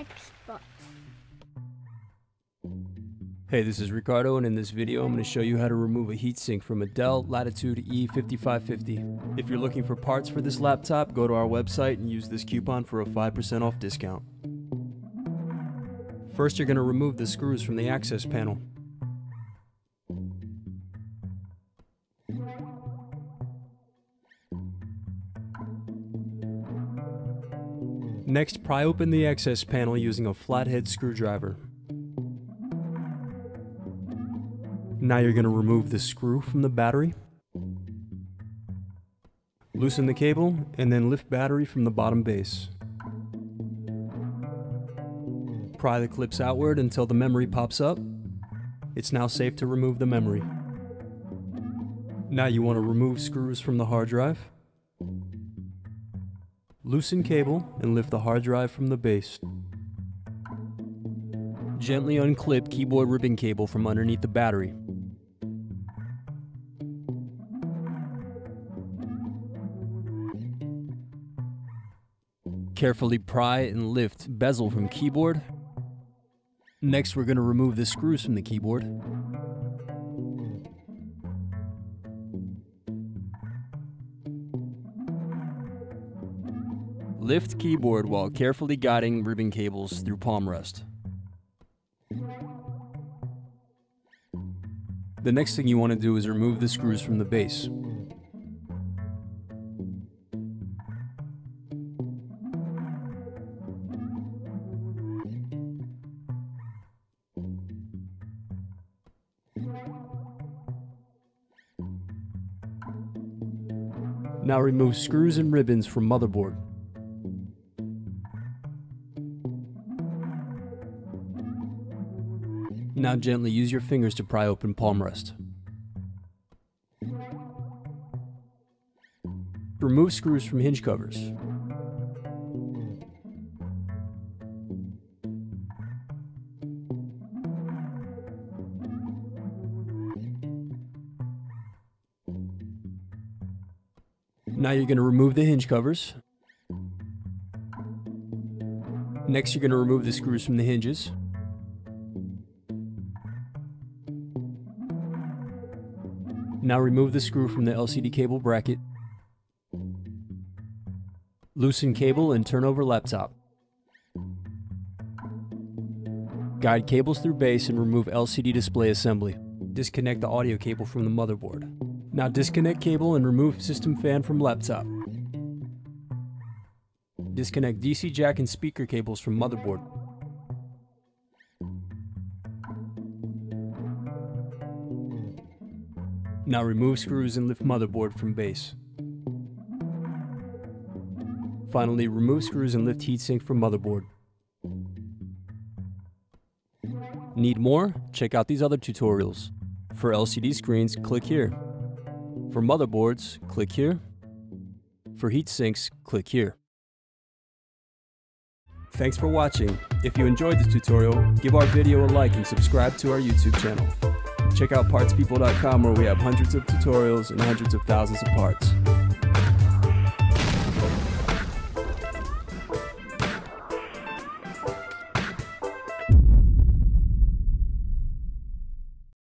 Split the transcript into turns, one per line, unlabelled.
Xbox.
Hey, this is Ricardo, and in this video, I'm going to show you how to remove a heatsink from a Dell Latitude E5550. If you're looking for parts for this laptop, go to our website and use this coupon for a 5% off discount. First, you're going to remove the screws from the access panel. Next, pry open the access panel using a flathead screwdriver. Now you're going to remove the screw from the battery. Loosen the cable and then lift battery from the bottom base. Pry the clips outward until the memory pops up. It's now safe to remove the memory. Now you want to remove screws from the hard drive. Loosen cable and lift the hard drive from the base. Gently unclip keyboard ribbon cable from underneath the battery. Carefully pry and lift bezel from keyboard. Next, we're going to remove the screws from the keyboard. Lift keyboard while carefully guiding ribbon cables through palm rest. The next thing you want to do is remove the screws from the base. Now remove screws and ribbons from motherboard. Now gently use your fingers to pry open palm rest. Remove screws from hinge covers. Now you're going to remove the hinge covers. Next, you're going to remove the screws from the hinges. Now remove the screw from the LCD cable bracket. Loosen cable and turn over laptop. Guide cables through base and remove LCD display assembly. Disconnect the audio cable from the motherboard. Now disconnect cable and remove system fan from laptop. Disconnect DC jack and speaker cables from motherboard. Now remove screws and lift motherboard from base. Finally, remove screws and lift heatsink from motherboard. Need more? Check out these other tutorials. For LCD screens, click here. For motherboards, click here. For heat sinks, click here. Thanks for watching. If you enjoyed this tutorial, give our video a like and subscribe to our YouTube channel. Check out partspeople.com where we have hundreds of tutorials and hundreds of thousands of parts.